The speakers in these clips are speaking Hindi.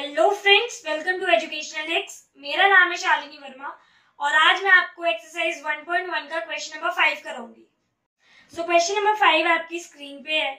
Hello friends welcome to educational X मेरा नाम है शालिनी वर्मा और आज मैं आपको एक्सरसाइज 1.1 का क्वेश्चन नंबर फाइव कराऊँगी। सो क्वेश्चन नंबर फाइव आपकी स्क्रीन पे है।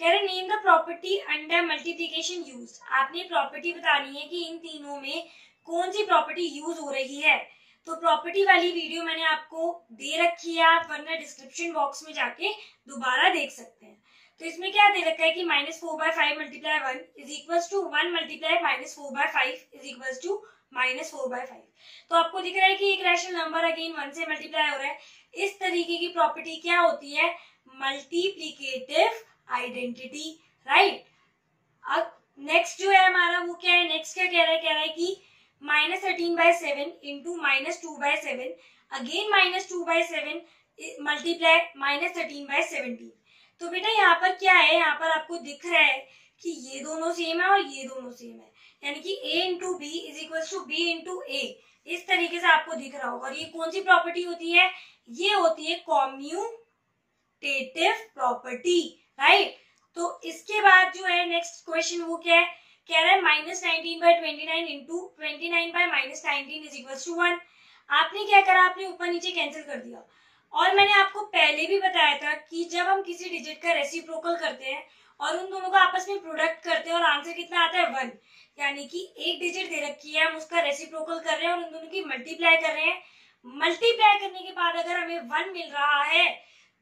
कह रहे name the property under multiplication use आपने प्रॉपर्टी बतानी है कि इन तीनों में कौन सी प्रॉपर्टी यूज़ हो रही है। तो प्रॉपर्टी वाली वीडियो मैंने आपको दे रखी है आप वरना डिस्क्रिप्शन बॉक्स में जाके दोबारा देख सकते हैं। तो इसमें क्या दे रखा है कि minus four by five multiply one is equal to one multiply minus four by five is equal to minus four by five तो आपको दिख रहा है कि एक रैशनल नंबर अगेन वन से मल्टीप्लाई हो रहा है। इस तरीके की प्रॉपर्टी क्या होती है? मल्टीप्लीकेटिव आइडेंटिटी राइट अब नेक्स्ट जो है हमारा वो क्या है? नेक्स्ट क्या कह रहा है? कह रहा है कि minus thirteen by seven into minus two by seven again minus two by seven multiply minus thirteen by seventeen तो बेटा यहाँ पर क्या है? यहाँ पर आपको दिख रहा है कि ये दोनों सेम है और ये दोनों सेम है। यानी कि a into B is equal to B into A इस तरीके से आपको दिख रहा होगा। और ये कौन सी प्रॉपर्टी होती है? ये होती है कॉम्यूटेटिव प्रॉपर्टी राइट तो इसके बाद जो है नेक्स्ट क्वेश्चन वो क्या है? कह रहा है minus nineteen by twenty nine into twenty nine by minus nineteen is equal to one आपने क्या करा? आपने ऊपर नीचे कैंसिल कर दिया। और मैंने आपको पहले भी बताया था कि जब हम किसी डिजिट का रेसिप्रोकल करते हैं और उन दोनों का आपस में प्रोडक्ट करते हैं और आंसर कितना आता है वन यानी कि एक डिजिट दे रखी है, हम उसका रेसिप्रोकल कर रहे हैं और उन दोनों की मल्टीप्लाई कर रहे हैं। मल्टीप्लाई करने के बाद अगर हमें वन मिल रहा है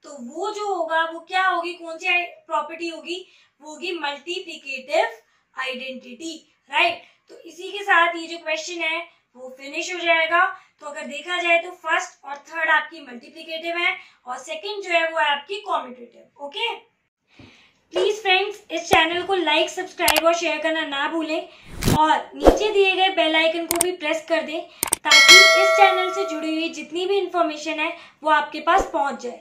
तो वो जो होगा, वो क्या होगी, कौन सी प्रॉपर्टी होगी? वो होगी मल्टीप्लीकेटिव आइडेंटिटी राइट तो इसी के साथ ये जो क्वेश्चन है, वो फिनिश हो जाएगा। तो अगर देखा जाए तो फ़र्स्ट और थर्ड आपकी मल्टीप्लीकेटिव है और सेकेंड जो है वो है आपकी कॉम्पिटेटिव ओके प्लीज़ फ्रेंड्स इस चैनल को लाइक सब्सक्राइब और शेयर करना ना भूलें और नीचे दिए गए बेल आइकन को भी प्रेस कर दें ताकि इस चैनल से जुड़ी हुई जितनी भी इंफॉर्मेशन है वो आपके पास पहुँच जाए।